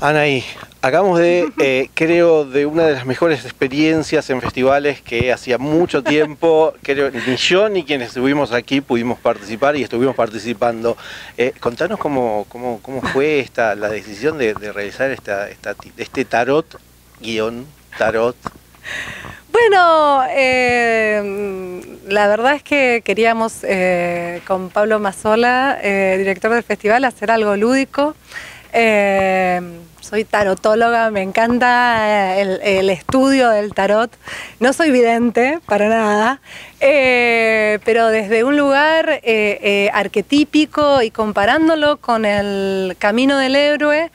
Anaí, acabamos de, eh, creo, de una de las mejores experiencias en festivales que hacía mucho tiempo, creo, ni yo ni quienes estuvimos aquí pudimos participar y estuvimos participando. Eh, contanos cómo, cómo, cómo, fue esta, la decisión de, realizar esta, este tarot, guion, tarot. Bueno, eh, la verdad es que queríamos con Pablo Mazzola, director del festival, hacer algo lúdico soy tarotóloga, me encanta eh, el, estudio del tarot. No soy vidente, para nada, eh, pero desde un lugar eh, arquetípico y comparándolo con el camino del héroe,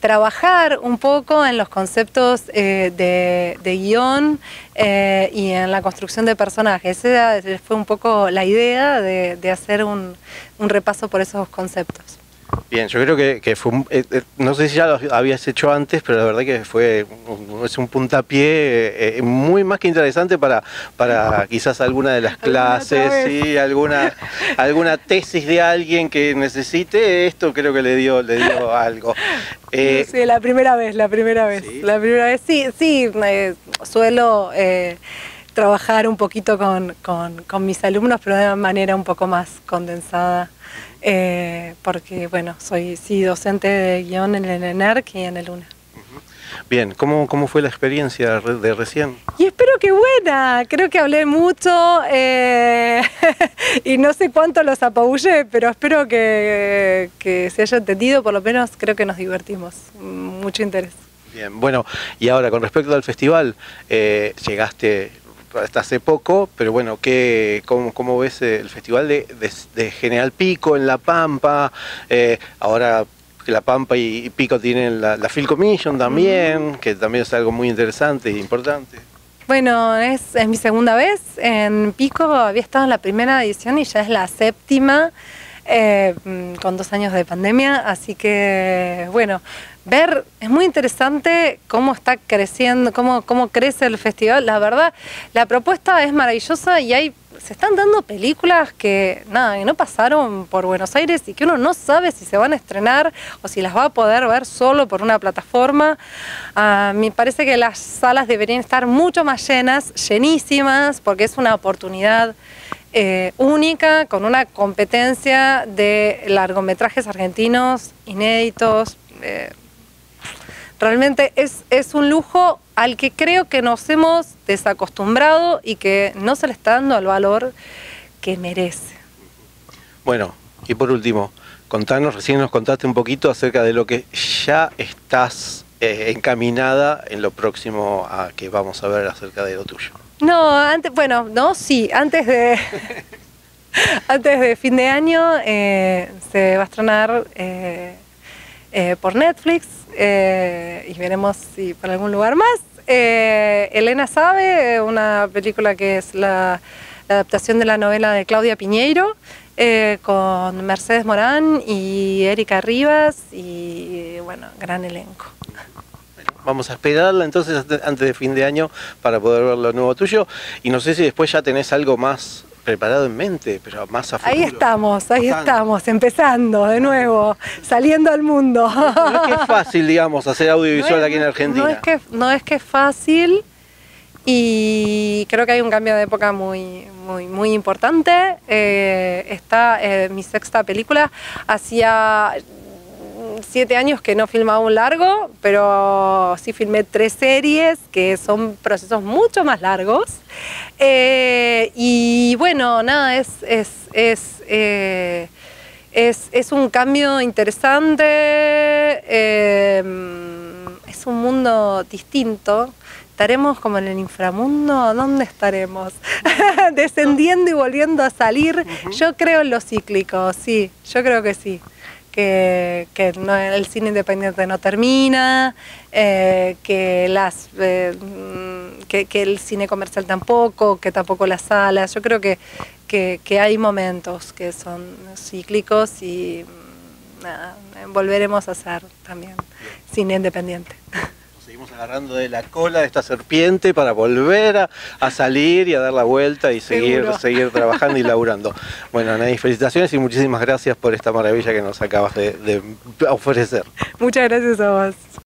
trabajar un poco en los conceptos de, guion y en la construcción de personajes. Esa fue un poco la idea de, hacer un repaso por esos conceptos. Bien, yo creo que, fue, eh, eh, no sé si ya lo habías hecho antes, pero la verdad que fue un, es un puntapié eh, muy más que interesante para, para quizás alguna de las clases, ¿sí? alguna, alguna tesis de alguien que necesite, esto creo que le dio, le dio algo. sí, la primera vez, la primera vez, la primera vez, sí, sí, suelo trabajar un poquito con, con mis alumnos, pero de una manera un poco más condensada. Eh, porque bueno, soy sí docente de guion en el ENERC y en el UNA. Bien, ¿cómo, ¿cómo fue la experiencia de recién? Y espero que buena, creo que hablé mucho eh, y no sé cuánto los apabullé, pero espero que, se haya entendido, por lo menos creo que nos divertimos, mucho interés. Bien, bueno, y ahora con respecto al festival, eh, llegaste hasta hace poco, pero bueno, ¿qué, cómo, ves el festival de, General Pico en La Pampa? Eh, ahora La Pampa y Pico tienen la, la Phil Commission también, que también es algo muy interesante e importante. Bueno, es, mi segunda vez en Pico, había estado en la primera edición y ya es la séptima. Eh, con dos años de pandemia, así que bueno, ver, es muy interesante cómo está creciendo, cómo, cómo crece el festival. La verdad, la propuesta es maravillosa y hay, se están dando películas que nada, que no pasaron por Buenos Aires y que uno no sabe si se van a estrenar o si las va a poder ver solo por una plataforma. A me parece que las salas deberían estar mucho más llenas, llenísimas, porque es una oportunidad. Eh, única, con una competencia de largometrajes argentinos inéditos, eh, Realmente es, es un lujo al que creo que nos hemos desacostumbrado y que no se le está dando el valor que merece. Bueno, y por último, contanos, recién nos contaste un poquito acerca de lo que ya estás eh, encaminada en lo próximo a que vamos a ver acerca de lo tuyo. No, antes, bueno, no, sí, antes de, antes de fin de año eh, se va a estrenar eh, por Netflix eh, y veremos si por algún lugar más. Eh, Elena sabe, una película que es la, adaptación de la novela de Claudia Piñeiro, eh, con Mercedes Morán y Erika Rivas y bueno, gran elenco. Vamos a esperarla entonces antes de fin de año para poder ver lo nuevo tuyo. Y no sé si después ya tenés algo más preparado en mente, pero más a futuro. Ahí estamos, ahí estamos, empezando de nuevo, saliendo al mundo. No, es que es fácil, digamos, hacer audiovisual aquí en Argentina. No es, que, no es que es fácil y creo que hay un cambio de época muy, muy, muy importante. Eh, está eh, mi sexta película, hacía siete años que no filmaba un largo, pero sí filmé tres series que son procesos mucho más largos. Eh, y bueno, nada, es, es, es, eh, es, un cambio interesante, eh, es un mundo distinto. ¿Estaremos como en el inframundo? ¿Dónde estaremos? Descendiendo y volviendo a salir. Yo creo en lo cíclico, sí, yo creo que sí que, el cine independiente no termina, eh, que, las, eh, que, el cine comercial tampoco, que tampoco las salas. Yo creo que, que, hay momentos que son cíclicos y mm, volveremos a hacer también cine independiente. seguimos agarrando de la cola de esta serpiente para volver a, salir y a dar la vuelta y seguir, seguir trabajando y laburando. Bueno, Anaí, felicitaciones y muchísimas gracias por esta maravilla que nos acabas de ofrecer. Muchas gracias a vos.